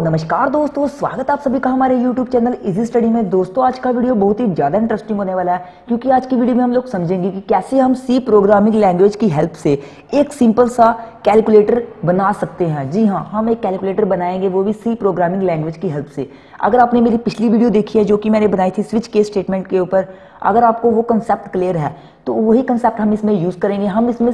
नमस्कार दोस्तों, स्वागत आप सभी का हमारे YouTube चैनल इजी स्टडी में। दोस्तों, आज का वीडियो बहुत ही ज़्यादा इंटरेस्टिंग होने वाला है, क्योंकि आज की वीडियो में हम लोग समझेंगे कि कैसे हम सी प्रोग्रामिंग लैंग्वेज की हेल्प से एक सिंपल सा कैलकुलेटर बना सकते हैं। जी हाँ हम एक कैलकुलेटर बनाएँगे, वो भी सी प्रोग्रामिंग लैंग्वेज की हेल्प से। अगर आपने मेरी पिछली वीडियो देखी है, जो कि मैंने बनाई थी स्विच के स्टेटमेंट के ऊपर, अगर आपको वो कंसेप्ट क्लियर है तो वही कंसेप्ट हम इसमें यूज़ करेंगे। हम इसमें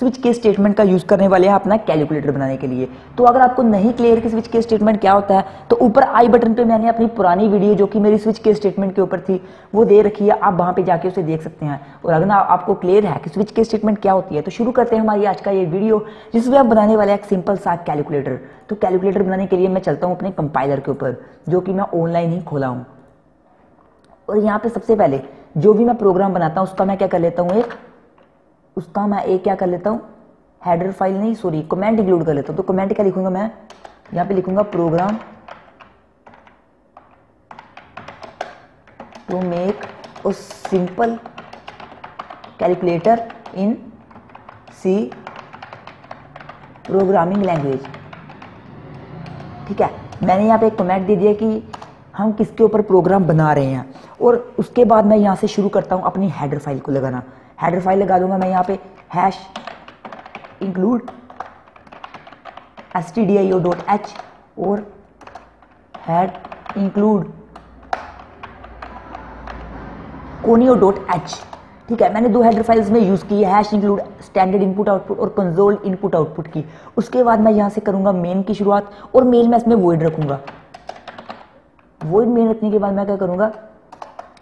स्विच के स्टेटमेंट का यूज़ करने वाले हैं अपना कैलकुलेटर बनाने के लिए। तो अगर आपको नहीं क्लियर कि स्विच के स्टेटमेंट क्या होता है तो ऊपर आई बटन पे मैंने अपनी पुरानी वीडियो जो कि मेरी स्विच के स्टेटमेंट के ऊपर थी, वो दे रखी है। आप वहाँ पे जाके उसे देख सकते हैं। और अगर आपको क्लियर है कि स्विच के स्टेटमेंट क्या होती है तो शुरू करते हैं हमारी आज का ये वीडियो, जिसमें हम बनाने वाले एक सिंपल सा कैलकुलेटर। तो कैलकुलेटर बनाने के लिए मैं चलता हूँ अपने कंपाइलर के ऊपर, जो कि मैं ऑनलाइन ही खोला हूँ। और यहाँ पे सबसे पहले जो भी मैं प्रोग्राम बनाता हूँ, उसका मैं क्या कर लेता हूँ, एक उसका मैं एक क्या कर लेता हूँ? हेडर फ़ाइल नहीं सॉरी कमेंट इंक्लूड कर लेता हूँ। तो कमेंट क्या लिखूँगा मैं? यहाँ पे लिखूँगा program to make a simple calculator in C programming language ठीक है? मैंने यहाँ पे एक कमेंट दे दिया कि हम किसके ऊपर प्रोग्राम बना रहे हैं। और उसके बाद मैं यहाँ से शुरू करता हूँ अपनी हेडर फ़ाइल को लगाना। हेडर फ़ाइल लगा दूँगा मैं यहाँ पे। Hash include S T D I O dot H और hash include conio dot H ठीक है, मैंने दो हेडर फाइल्स में यूज़ की hash include standard input output और कंजोल्ड इनपुट आउटपुट की। उसके बाद मैं यहाँ से करूँगा मेन की शुरुआत और मेन में इसमें वॉइड रखूँगा। वॉइड मेन रखने के बाद मैं क्या करूँगा?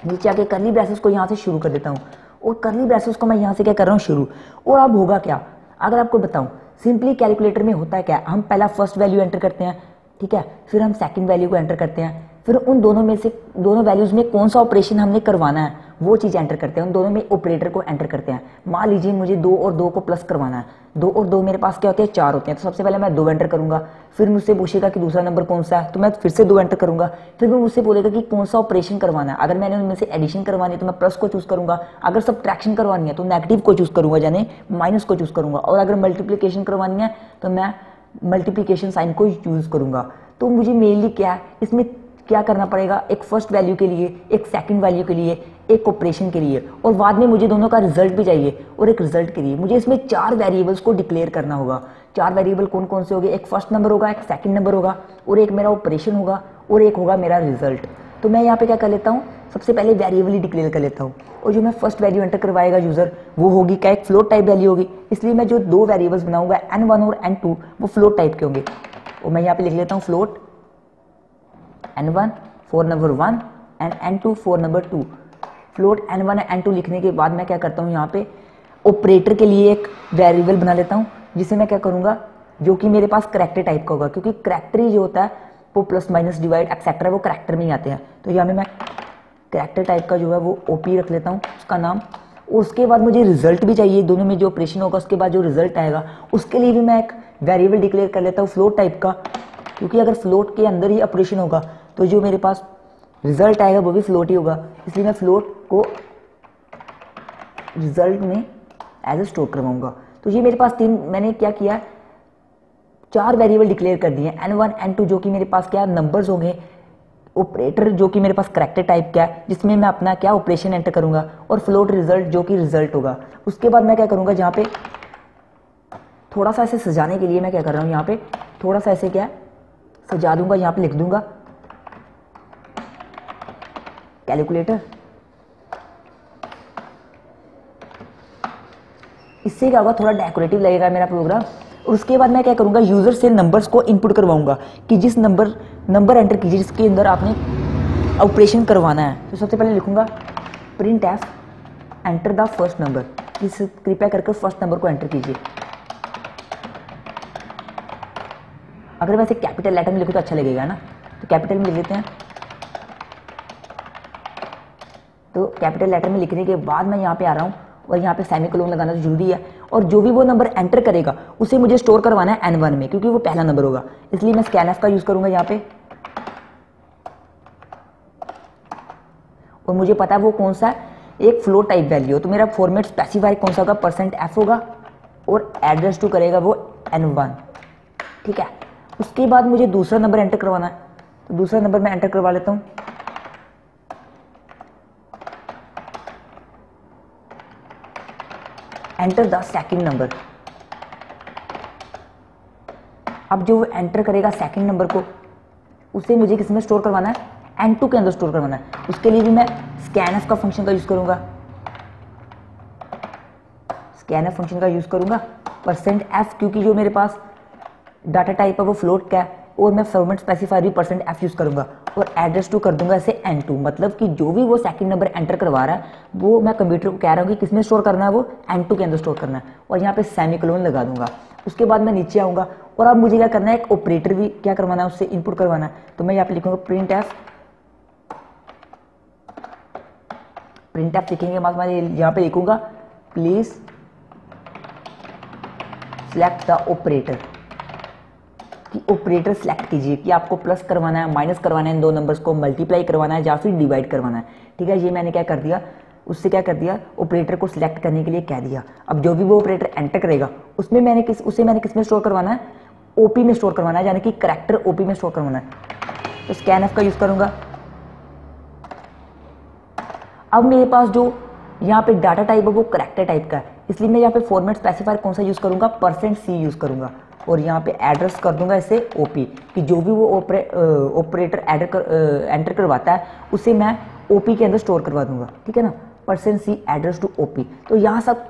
नीचे आके करली ब्रेसेस को यहाँ से शुरू कर देता हूँ। और करली ब्रेसेस को मैं यहाँ से क्या कर रहा हूँ? शुरू। और अब होगा क्या? अगर आपको बताऊँ सिंपली कैलकुलेटर में होता है क्या? हम पहला फ़र्स्ट वैल्यू एंटर करते हैं, ठीक है? फिर हम सेकेंड वैल्यू को एंटर करते हैं। फिर उन दोनों में से, दोनों वैल्यूज़ में कौन सा ऑपरेशन हमने करवाना है? वो चीज़ एंटर करते हैं। उन दोनों में ऑपरेटर को एंटर करते हैं। मान लीजिए मुझे दो और दो को प्लस करवाना है। दो और दो मेरे पास क्या होते हैं? चार होते हैं। तो सबसे पहले मैं दो एंटर करूँगा। फिर मुझसे पूछेगा कि दूसरा नंबर कौन सा है? तो मैं फिर से दो एंटर करूँगा। फिर वो मुझसे बोलेगा कि कौन सा ऑपरेशन करवाना है। अगर मैंने उनमें से एडिशन करवानी है तो मैं प्लस को चूज़ करूँगा। अगर सब ट्रैक्शन करवानी है तो नेगेटिव को चूज़ करूँगा, यानी माइनस को चूज़ करूँगा। और अगर मल्टीप्लीकेशन करवानी है तो मैं मल्टीप्लीकेशन साइन को यूज़ करूँगा। तो मुझे मेनली क्या है? इसमें क्या करना पड़ेगा एक फ़र्स्ट वैल्यू के लिए, एक सेकंड वैल्यू के लिए, एक ऑपरेशन के लिए। और बाद में मुझे दोनों का रिज़ल्ट भी चाहिए और एक रिज़ल्ट के लिए। मुझे इसमें चार वेरिएबल्स को डिक्लेयर करना होगा। चार वेरिएबल कौन कौन से होंगे? एक फ़र्स्ट नंबर होगा, एक सेकंड नंबर होगा और एक मेरा ऑपरेशन होगा और एक होगा मेरा रिज़ल्ट तो मैं यहाँ पे क्या कर लेता हूँ? सबसे पहले वेरिएबल ही डिक्लेयर कर लेता हूँ। और जो मैं फ़र्स्ट वैल्यू एंटर करवाएगा यूज़र वो होगी क्या? एक फ्लोट टाइप वैल्यू होगी। इसलिए मैं जो दो वेरिएबल्स बनाऊँगा एन वन और एन टू वो फ्लोट टाइप के होंगे। और मैं यहाँ पे लिख लेता हूँ float N one for number one and N two for number two float N one N two लिखने के बाद मैं क्या करता हूँ यहाँ पे? ऑपरेटर के लिए एक वेरिएबल बना लेता हूँ, जिसे मैं क्या करूँगा? जो कि मेरे पास करेक्टर टाइप का होगा, क्योंकि करेक्टर ही जो होता है, वो प्लस माइनस डिवाइड एक्सेट्रा वो करेक्टर में ही आते हैं। तो यहाँ में मैं करेक्टर टाइप का जो है, वो ओपी रख लेता हूँ, उसका नाम। और उसके बाद मुझे रिज़ल्ट भी चाहिए, दोनों में जो ऑपरेशन होगा, उसके बाद जो रिज़ल्ट आएगा, उसके लिए भी मैं एक वेरिएबल डिक्लेयर कर लेता हूँ फ्लोट टाइप का। क्योंकि अगर फ्लोट के अंदर ही ऑपरेशन होगा तो जो मेरे पास रिज़ल्ट आएगा वो भी फ्लोट ही होगा। इसलिए मैं फ्लोट को रिज़ल्ट में एज ए स्टोर करवाऊँगा। तो ये मेरे पास तीन, मैंने क्या किया? चार वेरिएबल डिक्लेयर कर दिए। एन वन एन टू जो कि मेरे पास क्या नंबर्स होंगे। ऑपरेटर जो कि मेरे पास करेक्टर टाइप का है, जिसमें मैं अपना क्या ऑपरेशन एंटर करूँगा और फ्लोट रिज़ल्ट जो कि रिज़ल्ट होगा। उसके बाद मैं क्या करूँगा? जहाँ पे थोड़ा सा ऐसे सजाने के लिए मैं क्या कर रहा हूँ? यहाँ पे थोड़ा सा ऐसे क्या सजा दूँगा, यहाँ पे लिख दूँगा। कैलकुलेटर इससे क्या होगा? थोड़ा डेकोरेटिव लगेगा मेरा प्रोग्राम और उसके बाद मैं क्या करूँगा? यूज़र से नंबर्स को इनपुट करवाऊँगा कि जिस नंबर नंबर एंटर कीजिए जिसके अंदर आपने ऑपरेशन करवाना है। तो सबसे पहले लिखूँगा print F enter the first number इस कृपया करके फ़र्स्ट नंबर को एंटर कीजिए। अगर वैसे कैपिटल लेटर में लिखूँ तो अच्छा लगेगा ना? तो कैपिटल में लिख लेते हैं। तो कैपिटल लेटर में लिखने के बाद मैं यहाँ पे आ रहा हूँ और यहाँ पे सेमी कोलोन लगाना ज़रूरी है। और जो भी वो नंबर एंटर करेगा, उसे मुझे स्टोर करवाना है एन वन में, क्योंकि वो पहला नंबर होगा। इसलिए मैं स्कैन का यूज़ करूँगा यहाँ पे। और मुझे पता है वो कौन सा एक फ्लो टाइप वैल्यू तो मेरा फॉर्मेट स्पेसिफाई कौन सा होगा? परसेंट एफ़ होगा और एड्रेस टू करेगा वो एन वन ठीक है? उसके बाद मुझे दूसरा नंबर एंटर करवाना है। तो दूसरा नंबर मैं एंटर करवा लेता हूँ। एंटर द सेकंड नंबर अब जो एंटर करेगा सेकंड नंबर को, उसे मुझे किसमें स्टोर करवाना है? एन टू के अंदर स्टोर करवाना है। उसके लिए भी मैं स्कैन एफ़ का फ़ंक्शन का यूज़ करूँगा। स्कैन एफ़ फ़ंक्शन का यूज़ करूँगा। परसेंट एफ़ क्योंकि जो मेरे पास डाटा टाइप है, वो फ्लोट का है? और मैं फॉर्मेट स्पेसिफायर भी परसेंट एफ़ यूज़ करूँगा। और एड्रेस टू कर दूँगा ऐसे एन टू मतलब कि जो भी वो सेकंड नंबर एंटर करवा रहा है, वो मैं कंप्यूटर को कह रहा हूँ कि किसमें स्टोर करना है वो? एन टू के अंदर स्टोर करना है। और यहाँ पे सेमी लगा दूँगा। उसके बाद मैं नीचे आऊँगा। और अब मुझे क्या करना है? एक ऑपरेटर भी क्या करवाना है? उससे इनपुट करवाना है। तो मैं यहाँ पे लिखूँगा प्रिंट एफ़ प्रिंट एफ़ लिखेंगे बाद मैं यहाँ पे लिखूँगा प्लीज़ सिलेक्ट द ऑपरेटर कि ऑपरेटर सेलेक्ट कीजिए कि आपको प्लस करवाना है माइनस करवाना है, इन दो नंबर्स को मल्टीप्लाई करवाना है, या फिर डिवाइड करवाना है। ठीक है, ये मैंने क्या कर दिया? उससे क्या कर दिया? ऑपरेटर को सिलेक्ट करने के लिए कह दिया। अब जो भी वो ऑपरेटर एंटर करेगा, उसमें मैंने किस, उसे मैंने किसमें स्टोर करवाना है? ओपी में स्टोर करवाना है, यानी कि करेक्टर ओपी में स्टोर करवाना है। तो स्कैन एफ़ का यूज़ करूँगा। अब मेरे पास जो यहाँ पे डाटा टाइप है, वो करेक्टर टाइप का है। इसलिए मैं यहाँ पे फॉर्मेट स्पेसिफायर कौन सा यूज़ करूँगा? परसेंट सी यूज़ करूँगा। और यहाँ पे एड्रेस कर दूँगा इसे ओपी कि जो भी वो ऑपरेटर एडर कर, एंटर करवाता है उसे मैं ओपी के अंदर स्टोर करवा दूँगा ठीक है ना? Percent C address to OP तो यहाँ सब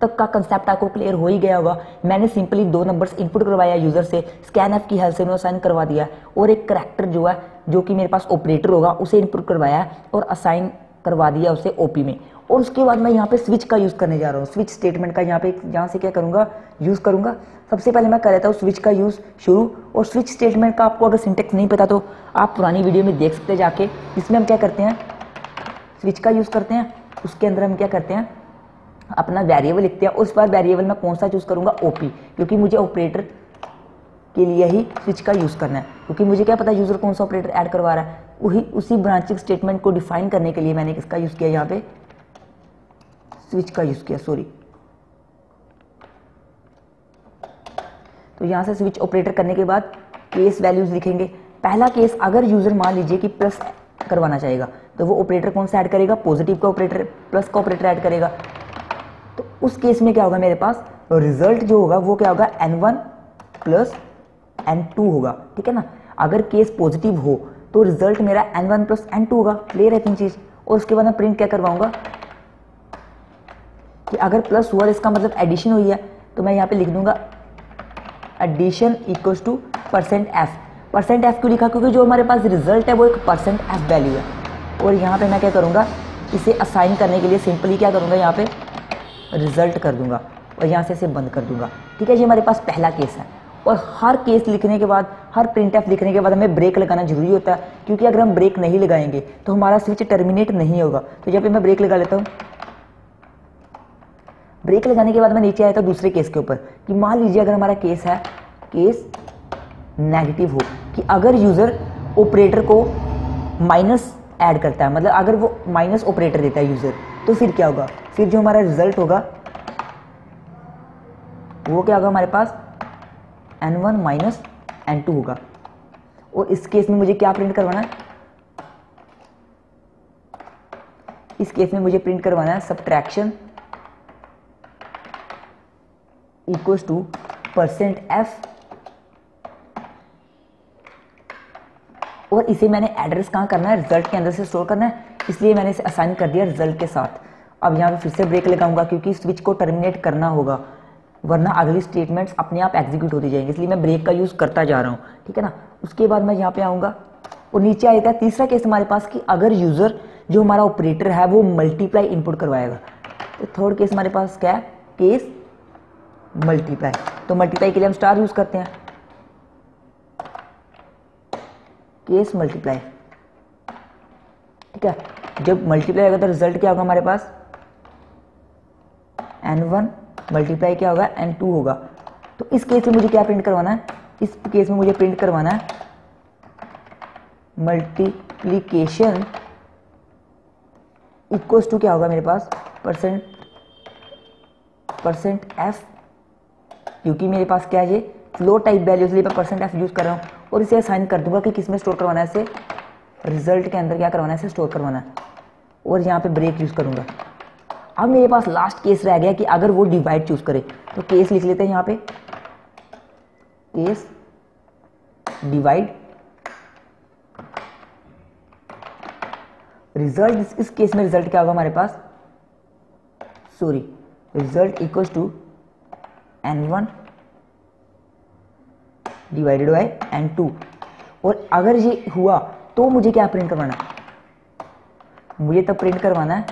तक का कंसेप्ट आपको क्लियर हो ही गया होगा। मैंने सिंपली दो नंबर्स इनपुट करवाया यूज़र से स्कैन एफ़ की हेल्प से उन्हें असाइन करवा दिया। और एक करेक्टर जो है जो कि मेरे पास ऑपरेटर होगा उसे इनपुट करवाया और असाइन करवा दिया उसे ओपी में। और उसके बाद मैं यहाँ पे स्विच का यूज़ करने जा रहा हूँ। स्विच स्टेटमेंट का यहाँ पे यहाँ से क्या करूँगा? यूज़ करूँगा। सबसे पहले मैं कर लेता हूँ स्विच का यूज़ शुरू। और स्विच स्टेटमेंट का आपको अगर सिंटेक्स नहीं पता तो आप पुरानी वीडियो में देख सकते जाके इसमें हम क्या करते हैं? स्विच का यूज़ करते हैं, उसके अंदर हम क्या करते हैं? अपना वेरिएबल लिखते हैं। उस बार वेरिएबल में कौन सा चूज़ करूँगा? ओपी क्योंकि मुझे ऑपरेटर के लिए ही स्विच का यूज़ करना है। क्योंकि मुझे क्या पता यूज़र कौन सा ऑपरेटर ऐड करवा रहा है। वही, उसी ब्रांचिंग स्टेटमेंट को डिफाइन करने के लिए मैंने किसका यूज़ किया, यहाँ पे स्विच का यूज़ किया सॉरी तो यहाँ से स्विच ऑपरेटर करने के बाद केस वैल्यूज़ लिखेंगे। पहला केस अगर यूज़र मान लीजिए कि प्लस करवाना चाहेगा तो वो ऑपरेटर कौन सा ऐड करेगा? पॉजिटिव का ऑपरेटर प्लस का ऑपरेटर ऐड करेगा। तो उस केस में क्या होगा मेरे पास? रिज़ल्ट जो होगा, वो क्या होगा? N one plus N two होगा, ठीक है ना? अगर केस पॉजिटिव हो तो रिज़ल्ट मेरा N one plus N two होगा। क्लियर है तीन चीज़? और उसके बाद मैं प्रिंट क्या करवाऊँगा? कि अगर प्लस हुआ, इसका मतलब एडिशन हुई है तो मैं यहाँ पे लिख दूँगा addition equals to percent F percent F क्यों लिखा? क्योंकि जो हमारे पास रिज़ल्ट है, वो एक परसेंट एफ़ वैल्यू है। और यहाँ पे मैं क्या करूँगा? इसे असाइन करने के लिए सिंपली क्या करूँगा? यहाँ पे रिज़ल्ट कर दूँगा। और यहाँ से इसे बंद कर दूँगा। ठीक है जी, हमारे पास पहला केस है। और हर केस लिखने के बाद, हर प्रिंट एफ़ लिखने के बाद हमें ब्रेक लगाना ज़रूरी होता है। क्योंकि अगर हम ब्रेक नहीं लगाएँगे तो हमारा स्विच टर्मिनेट नहीं होगा। तो यहाँ पे मैं ब्रेक लगा लेता हूँ। ब्रेक लगाने के बाद मैं नीचे आया था दूसरे केस के ऊपर, कि मान लीजिए अगर हमारा केस है, केस नेगेटिव हो, कि अगर यूज़र ऑपरेटर को माइनस ऐड करता है मतलब अगर वो माइनस ऑपरेटर देता है यूज़र तो फिर क्या होगा? फिर जो हमारा रिज़ल्ट होगा, वो क्या होगा हमारे पास? N one minus N two होगा। और इस केस में मुझे क्या प्रिंट करवाना है? इस केस में मुझे प्रिंट करवाना है subtraction equals to percent F और इसे मैंने एड्रेस कहाँ करना है? रिज़ल्ट के अंदर से स्टोर करना है। इसलिए मैंने इसे असाइन कर दिया रिज़ल्ट के साथ। अब यहाँ पे फिर से ब्रेक लगाऊँगा क्योंकि स्विच को टर्मिनेट करना होगा। वरना अगली स्टेटमेंट्स अपने आप एग्जीक्यूट होती जाएँगी। इसलिए मैं ब्रेक का यूज़ करता जा रहा हूँ। ठीक है ना? उसके बाद मैं यहाँ पे आऊँगा। और नीचे आएगा तीसरा केस हमारे पास कि अगर यूज़र जो हमारा ऑपरेटर है, वो मल्टीप्लाई इनपुट करवाएगा। तो थर्ड केस हमारे पास क्या है? केस मल्टीप्लाई तो मल्टीप्लाई के लिए हम स्टार यूज़ करते हैं। केस मल्टीप्लाई ठीक है? जब मल्टीप्लाई होगा तो रिज़ल्ट क्या होगा हमारे पास? एन वन मल्टीप्लाई क्या होगा? एन टू होगा। तो इस केस में मुझे क्या प्रिंट करवाना है? इस केस में मुझे प्रिंट करवाना है मल्टीप्लीकेशन इक्वल्स टू क्या होगा मेरे पास? परसेंट परसेंट एफ़ क्योंकि मेरे पास क्या ये फ्लोट टाइप वैल्यू इसलिए मैं परसेंट एफ़ यूज़ कर रहा हूँ और इसे असाइन कर दूँगा कि किसमें स्टोर करवाना है इसे। रिज़ल्ट के अंदर क्या करवाना है इसे स्टोर करवाना है। और यहाँ पे ब्रेक यूज़ करूँगा। अब मेरे पास लास्ट केस रह गया कि अगर वो डिवाइड चूज़ करे तो केस लिख लेते हैं यहाँ पे। केस डिवाइड रिज़ल्ट इस, केस में रिज़ल्ट क्या होगा हमारे पास? Sorry result equals to one divided N two और अगर ये हुआ तो मुझे क्या प्रिंट करवाना? मुझे तब प्रिंट करवाना है।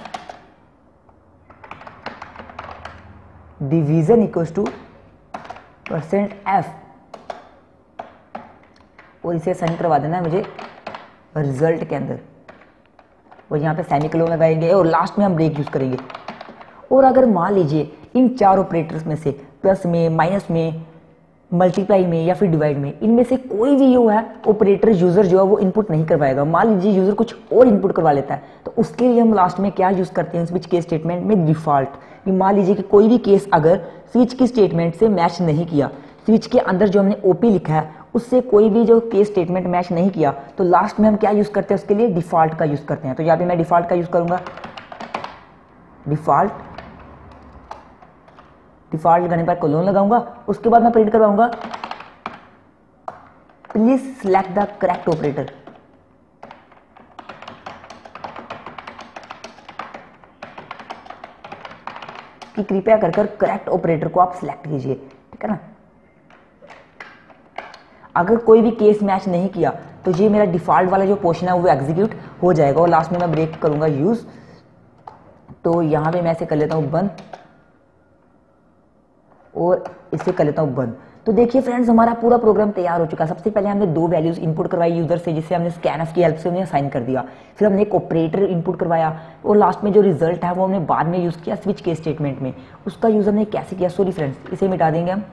Division equals to percent F और इसे साइन करवा देना है मुझे रिज़ल्ट के अंदर। और यहाँ पे सेमिकोलन लगाएँगे और लास्ट में हम ब्रेक यूज़ करेंगे। और अगर मान लीजिए इन चार ऑपरेटर्स में से प्लस में माइनस में मल्टीप्लाई में या फिर डिवाइड में, इनमें से कोई भी जो है ऑपरेटर यूज़र जो है, वो इनपुट नहीं करवाएगा मान लीजिए यूज़र कुछ और इनपुट करवा लेता है तो उसके लिए हम लास्ट में क्या यूज़ करते हैं? स्विच केस स्टेटमेंट में डिफ़ॉल्ट मान लीजिए कि कोई भी केस अगर स्विच की स्टेटमेंट से मैच नहीं किया स्विच के अंदर जो हमने ओपी लिखा है, उससे कोई भी जो केस स्टेटमेंट मैच नहीं किया तो लास्ट में हम क्या यूज़ करते हैं? उसके लिए डिफ़ॉल्ट का यूज़ करते हैं। तो यहाँ पे मैं डिफ़ॉल्ट का यूज़ करूँगा। डिफ़ॉल्ट डिफ़ॉल्ट करने पर कोलोन लगाऊँगा, उसके बाद मैं print करवाऊँगा। Please select the correct operator कि कृपया कर कर करेक्ट ऑपरेटर को आप सिलेक्ट कीजिए, ठीक है ना? अगर कोई भी केस मैच नहीं किया तो ये मेरा डिफ़ॉल्ट वाला जो पोर्शन है, वो एग्जीक्यूट हो जाएगा और लास्ट में मैं ब्रेक करूँगा यूज़ तो यहाँ पे मैं इसे कर लेता हूँ, बंद। और इसे कर लेता हूँ बंद। तो देखिए फ्रेंड्स हमारा पूरा प्रोग्राम तैयार हो चुका है। सबसे पहले हमने दो वैल्यूज़ इनपुट करवाई यूज़र से जिससे हमने स्कैनफ की हेल्प से उन्हें असाइन कर दिया। फिर हमने एक ऑपरेटर इनपुट करवाया और लास्ट में जो रिज़ल्ट है, वो हमने बाद में यूज़ किया स्विच के स्टेटमेंट में। उसका यूज़ हमने कैसे किया? सॉरी फ्रेंड्स इसे मिटा देंगे हम।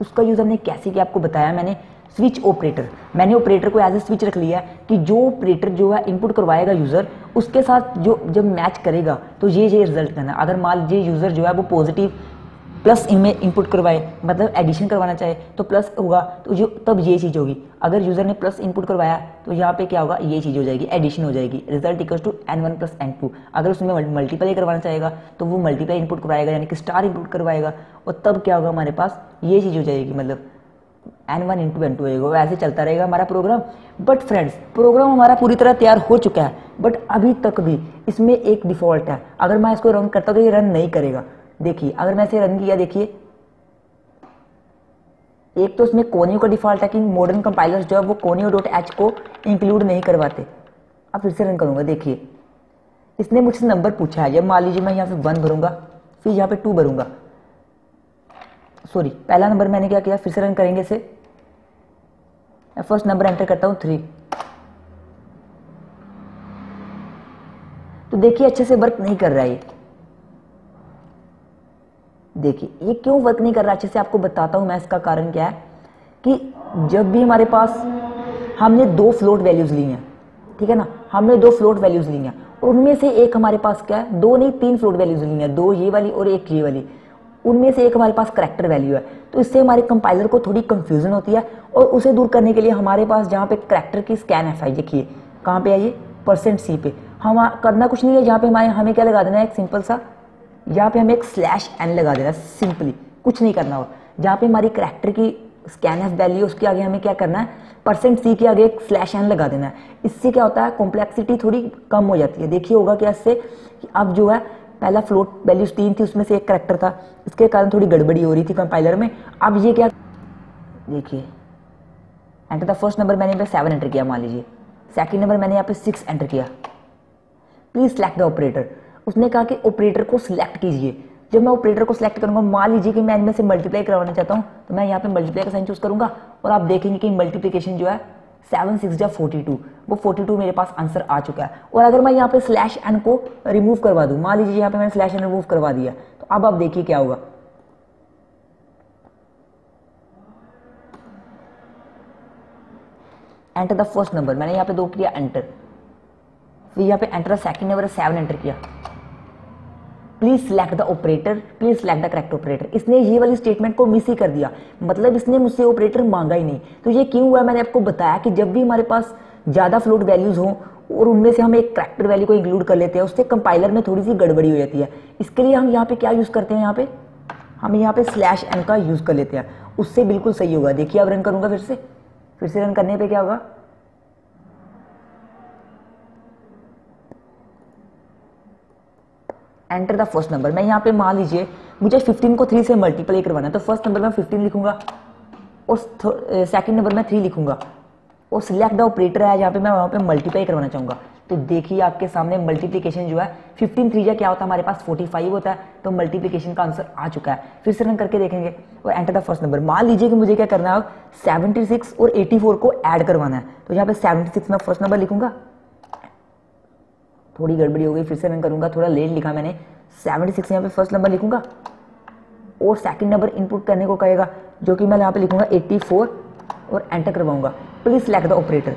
उसका यूज़ हमने कैसे किया? आपको बताया मैंने। स्विच ऑपरेटर मैंने ऑपरेटर को एज ए स्विच रख लिया कि जो ऑपरेटर जो है इनपुट करवाएगा यूज़र उसके साथ जो, जब मैच करेगा तो ये ये रिज़ल्ट करना अगर मान लीजिए यूज़र जो है वो पॉजिटिव प्लस इनमें इनपुट करवाए मतलब एडिशन करवाना चाहे तो प्लस होगा तो जो, तब ये चीज़ होगी। अगर यूज़र ने प्लस इनपुट करवाया तो यहाँ पे क्या होगा? ये चीज़ हो जाएगी एडिशन हो जाएगी। Result equal to N one plus N two अगर उसमें मल्टीप्लाई करवाना चाहेगा तो वो मल्टीप्लाई इनपुट करवाएगा, यानी कि स्टार इनपुट करवाएगा, और तब क्या होगा हमारे पास? ये चीज़ हो जाएगी मतलब N one into N two होगा वैसे चलता रहेगा हमारा प्रोग्राम बट फ्रेंड्स प्रोग्राम हमारा पूरी तरह तैयार हो चुका है बट अभी तक भी इसमें एक डिफ़ॉल्ट है। अगर मैं इसको रन करता हूँ तो ये रन नहीं करेगा। देखिए, अगर मैं इसे रन किया, देखिए। एक तो इसमें कोनियो का डिफ़ॉल्ट है कि मॉडर्न कंपाइलर्स जो है, वो कोनियो डॉट एच को इंक्लूड नहीं करवाते। अब फिर से रन करूँगा, देखिए। इसने मुझसे नंबर पूछा है, जब मान लीजिए मैं यहाँ पे वन भरूँगा, फिर यहाँ पे टू भरूँगा। सॉरी पहला नंबर मैंने क्या किया? फिर से रन करेंगे इसे। मैं फ़र्स्ट नंबर एंटर करता हूँ थ्री तो देखिए, अच्छे से वर्क नहीं कर रहा है ये। देखिए, ये क्यों वर्क नहीं कर रहा? अच्छे से आपको बताता हूँ मैं इसका कारण क्या है कि जब भी हमारे पास हमने दो फ्लोट वैल्यूज़ ली हैं, ठीक है ना? हमने दो फ्लोट वैल्यूज़ ली हैं उनमें से एक हमारे पास क्या है? दो नहीं, तीन फ्लोट वैल्यूज़ ली हैं, दो ये वाली और एक ये वाली। उनमें से एक हमारे पास करेक्टर वैल्यू है। तो इससे हमारे कंपाइलर को थोड़ी कंफ्यूजन होती है, और उसे दूर करने के लिए हमारे पास जहाँ पे करेक्टर की स्कैन एफ़ आई देखिए, कहाँ पे आइए परसेंट सी पे। हम करना कुछ नहीं है, जहाँ पे हमारे, हमें क्या लगा देना है? एक सिंपल सा यहाँ पे हमें एक स्लैश एन लगा देना सिंपली कुछ नहीं करना हो जहाँ पे हमारी करेक्टर की स्कैन एफ़ वैल्यू उसके आगे हमें क्या करना है? परसेंट सी के आगे एक स्लैश एन लगा देना है। इससे क्या होता है? कॉम्प्लेक्सिटी थोड़ी कम हो जाती है। देखिए होगा क्या इससे अब जो है, पहला फ्लोट वैल्यूज़ तीन थी, उसमें से एक करेक्टर था। इसके कारण थोड़ी गड़बड़ी हो रही थी कंपाइलर में। अब ये क्या देखिए। एंटर द फ़र्स्ट नंबर मैंने यहाँ पे सेवन एंटर किया, मान लीजिए। सेकंड नंबर मैंने यहाँ पे सिक्स एंटर किया। प्लीज़ सेलेक्ट द ऑपरेटर उसने कहा कि ऑपरेटर को सिलेक्ट कीजिए। जब मैं ऑपरेटर को सिलेक्ट करूँगा, मान लीजिए कि मैं इनमें से मल्टीप्लाई करवाना चाहता हूँ तो मैं यहाँ पे मल्टीप्लाई का साइन चूज़ करूँगा और आप देखेंगे कि मल्टीप्लीकेशन जो है सेवन सिक्स जा फोर्टी टू वो फोर्टी टू मेरे पास आंसर आ चुका है। और अगर मैं यहाँ पे स्लैश एन को रिमूव करवा दूँ, मान लीजिए यहाँ पे मैंने स्लैश एन रिमूव करवा दिया तो अब आप देखिए क्या होगा। एंटर द फ़र्स्ट नंबर मैंने यहाँ पे दो किया एंटर फिर यहाँ पे enter second number seven enter किया। Please select the operator please select the correct operator इसने ये वाली स्टेटमेंट को मिस ही कर दिया। मतलब इसने मुझसे ऑपरेटर मांगा ही नहीं। तो ये क्यों हुआ? मैंने आपको बताया कि जब भी हमारे पास ज़्यादा फ्लोट वैल्यूज़ हो और उनमें से हम एक करेक्टर वैल्यू को इंक्लूड कर लेते हैं, उससे कंपाइलर में थोड़ी सी गड़बड़ी हो जाती है। इसके लिए हम यहाँ पे क्या यूज़ करते हैं यहाँ पे? हम यहाँ पे स्लैश एन का यूज़ कर लेते हैं। उससे बिल्कुल सही होगा। देखिए, अब रन करूँगा फिर से। फिर से रन करने पे क्या होगा? एंटर द फ़र्स्ट नंबर मैं यहाँ पे मान लीजिए, मुझे 15 को 3 से मल्टीप्लाई करवाना है तो फ़र्स्ट नंबर में 15 लिखूँगा, और सेकंड नंबर में 3 लिखूँगा। और सिलेक्ट द ऑपरेटर है, जहाँ पे मैं वहाँ पे मल्टीप्लाई करवाना चाहूँगा। तो देखिए आपके सामने मल्टीप्लीकेशन जो है 15 थ्री क्या होता है, हमारे पास 45 होता है तो मल्टीप्लीकेशन का आंसर आ चुका है। फिर से रन करके देखेंगे, और एंटर द फ़र्स्ट नंबर मान लीजिए कि मुझे क्या करना है 76 और 84 को ऐड करवाना है तो यहाँ पे 76 में फ़र्स्ट नंबर लिखूँगा। थोड़ी गड़बड़ी हो गई, फिर से रन करूँगा थोड़ा लेट लिखा मैंने। 76 सिक्स यहाँ पे फ़र्स्ट नंबर लिखूँगा। और सेकंड नंबर इनपुट करने को कहेगा, जो कि मैं यहाँ पे लिखूँगा 84 और एंटर करवाऊँगा। प्लीज़ सेलेक्ट द ऑपरेटर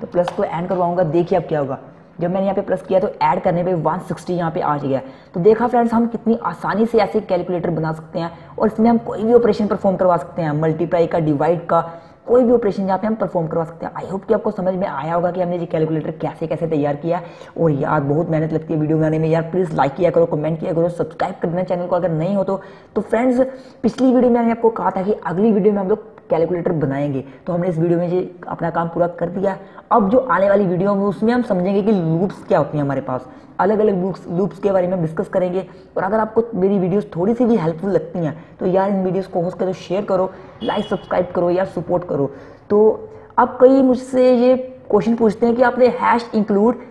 तो प्लस को ऐड करवाऊँगा, देखिए अब क्या होगा। जब मैंने यहाँ पे प्लस किया तो ऐड करने पे 160 सिक्सटी यहाँ पे आ गया। तो देखा फ्रेंड्स हम कितनी आसानी से ऐसे कैलकुलेटर बना सकते हैं और इसमें हम कोई भी ऑपरेशन परफॉर्म करवा सकते हैं। मल्टीप्लाई का डिवाइड का कोई भी ऑपरेशन यहाँ पे हम परफॉर्म करवा सकते हैं। आई होप कि आपको समझ में आया होगा कि हमने ये कैलकुलेटर कैसे कैसे तैयार किया। और यार बहुत मेहनत लगती है वीडियो बनाने में। यार प्लीज़ लाइक किया करो कमेंट किया करो सब्सक्राइब कर देना चैनल को अगर नहीं हो तो, तो फ्रेंड्स पिछली वीडियो में मैंने आपको कहा था कि अगली वीडियो में हम लोग कैलकुलेटर बनाएँगे। तो हमने इस वीडियो में ये अपना काम पूरा कर दिया। अब जो आने वाली वीडियो में उसमें हम समझेंगे कि लूप्स क्या होती हैं हमारे पास। अलग अलग लूप्स लूप्स के बारे में डिस्कस करेंगे। और अगर आपको मेरी वीडियोस थोड़ी सी भी हेल्पफुल लगती हैं तो यार इन वीडियोस को हो सके शेयर करो लाइक सब्सक्राइब करो, यार सपोर्ट करो। तो अब कई मुझसे ये क्वेश्चन पूछते हैं कि आपने hash include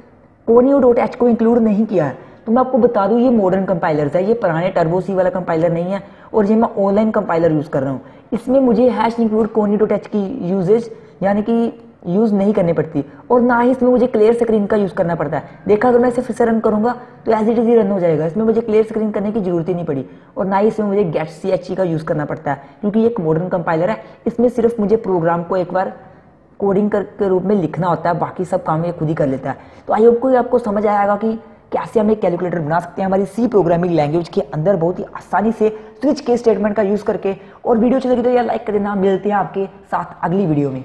conio dot H को इंक्लूड नहीं किया है। तो मैं आपको बता दूँ, ये मॉडर्न कंपाइलर है, ये पुराने टर्बोसी वाला कंपाइलर नहीं है, और ये मैं ऑनलाइन कंपाइलर यूज़ कर रहा हूँ। इसमें मुझे hash include conio dot H की यूजेज यानी कि यूज़ नहीं करनी पड़ती और ना ही इसमें मुझे क्लियर स्क्रीन का यूज़ करना पड़ता है। देखा अगर मैं इसे फिर से रन करूँगा तो एज इट इज़ रन हो जाएगा। इसमें मुझे क्लियर स्क्रीन करने की ज़रूरत ही नहीं पड़ी और ना ही इसमें मुझे गेट सी एच ई का यूज़ करना पड़ता है, क्योंकि एक मॉडर्न कंपाइलर है। इसमें सिर्फ़ मुझे प्रोग्राम को एक बार कोडिंग के रूप में लिखना होता है, बाकी सब काम ये खुद ही कर लेता है। तो आई होप को आपको समझ आएगा कि कैसे हम एक कैलकुलेटर बना सकते हैं, हमारी सी प्रोग्रामिंग लैंग्वेज के अंदर बहुत ही आसानी से स्विच के स्टेटमेंट का यूज़ करके। और वीडियो अच्छी लगी तो यार लाइक कर देना। मिलते हैं आपके साथ अगली वीडियो में।